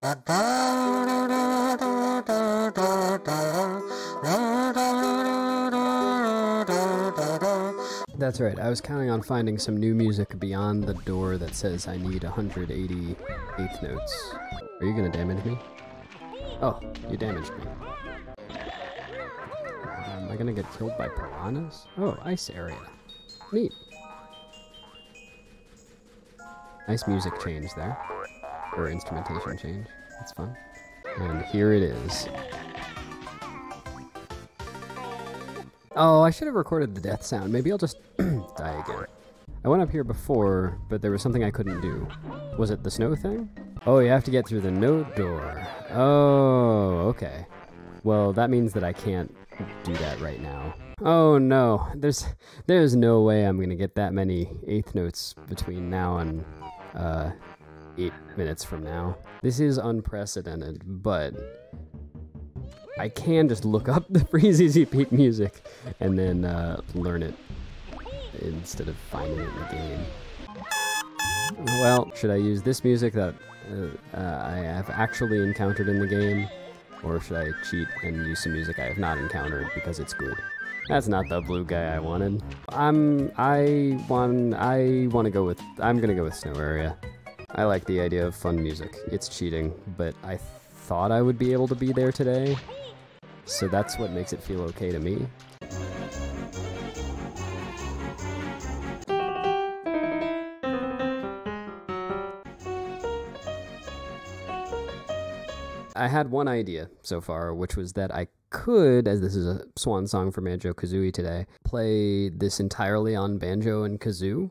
That's right. I was counting on finding some new music beyond the door that says I need 180 eighth notes. Are you gonna damage me? Oh, you damaged me. Am I gonna get killed by piranhas? Oh, ice area. Neat. Nice music change there. Or instrumentation change. That's fun. And here it is. Oh, I should have recorded the death sound. Maybe I'll just die again. I went up here before, but there was something I couldn't do. Was it the snow thing? Oh, you have to get through the note door. Oh, okay. Well, that means that I can't do that right now. Oh no, there's there's no way I'm gonna get that many eighth notes between now and uh, eight minutes from now. This is unprecedented, but I can just look up the Freezeezy Peak music and then uh, learn it instead of finding it in the game. Well, should I use this music that uh, uh, I have actually encountered in the game, or should I cheat and use some music I have not encountered because it's good? That's not the blue guy I wanted. I'm I want I want to go with I'm gonna go with Snow Area. I like the idea of fun music. It's cheating, but I thought I would be able to be there today, so that's what makes it feel okay to me. I had one idea so far, which was that I could, as this is a swan song for Banjo Kazooie today, play this entirely on banjo and kazoo.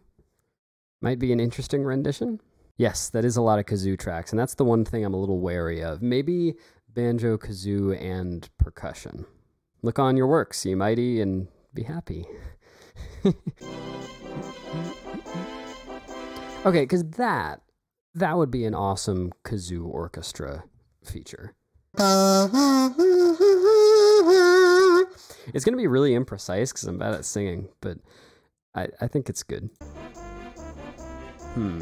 Might be an interesting rendition. Yes, that is a lot of kazoo tracks, and that's the one thing I'm a little wary of. Maybe banjo, kazoo, and percussion. Look on your work, see mighty, and be happy. okay, because that that would be an awesome kazoo orchestra feature. It's gonna be really imprecise because I'm bad at singing, but I I think it's good. Hmm.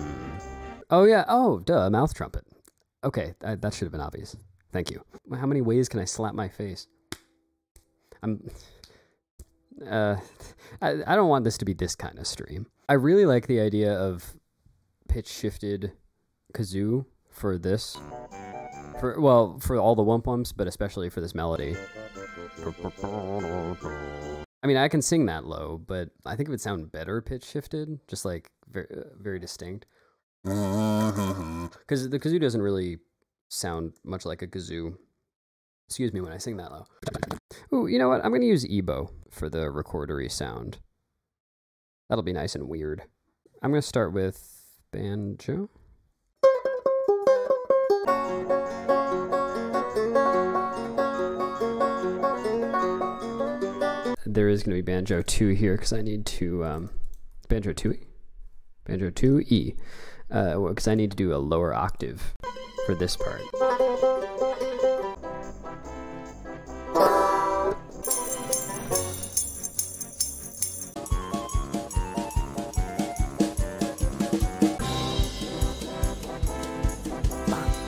Oh yeah. Oh, duh. A Mouth trumpet. Okay, I, that should have been obvious. Thank you. How many ways can I slap my face? I'm. Uh, I, I don't want this to be this kind of stream. I really like the idea of pitch shifted kazoo for this. For well, for all the wump wumps, but especially for this melody. I mean, I can sing that low, but I think it would sound better pitch shifted, just like very, uh, very distinct. Because the kazoo doesn't really sound much like a kazoo. Excuse me when I sing that low. Ooh, you know what? I'm going to use EBow for the recordery sound. That'll be nice and weird. I'm going to start with banjo. There is going to be banjo 2 here because I need to, um, banjo 2E? Banjo 2E. Because uh, I need to do a lower octave for this part.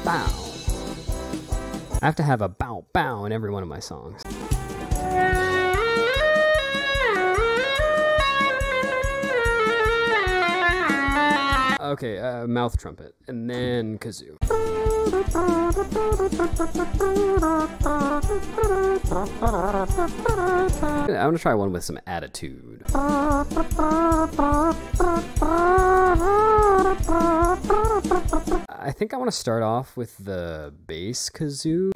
Bow. I have to have a bow bow in every one of my songs. Okay, uh, mouth trumpet, and then kazoo. I'm gonna try one with some attitude. I think I want to start off with the bass kazoo.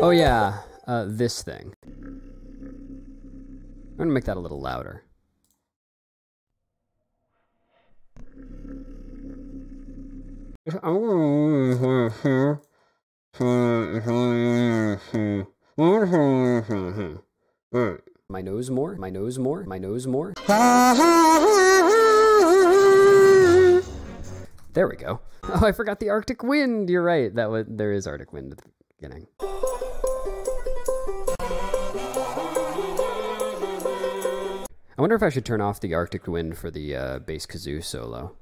Oh yeah, uh, this thing. I'm gonna make that a little louder. My nose more, my nose more, my nose more. There we go. Oh, I forgot the Arctic wind. You're right. That was there is Arctic wind at the beginning. I wonder if I should turn off the Arctic Wind for the uh, bass kazoo solo.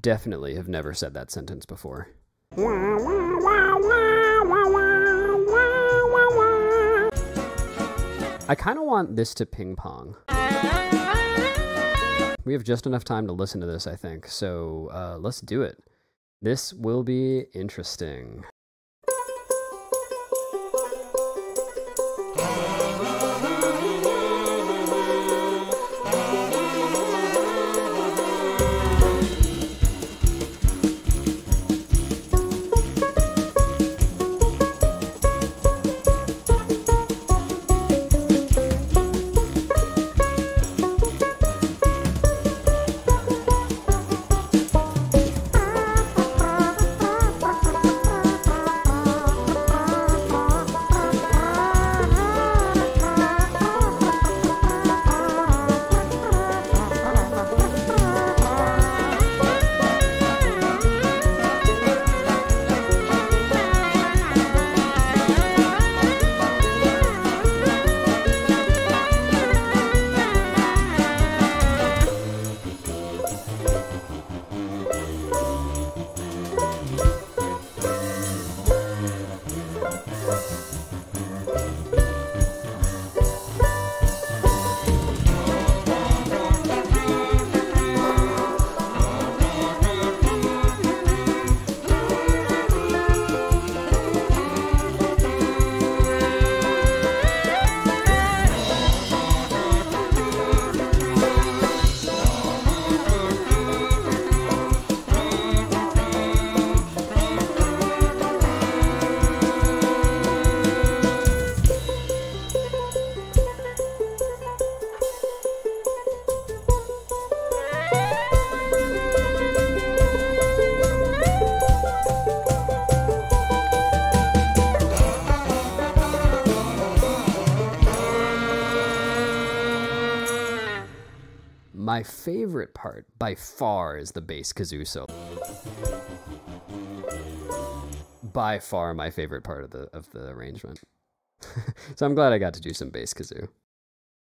Definitely have never said that sentence before. I kind of want this to ping pong. We have just enough time to listen to this, I think, so uh, let's do it. This will be interesting. My favorite part, by far, is the bass kazoo solo. By far, my favorite part of the of the arrangement. so I'm glad I got to do some bass kazoo.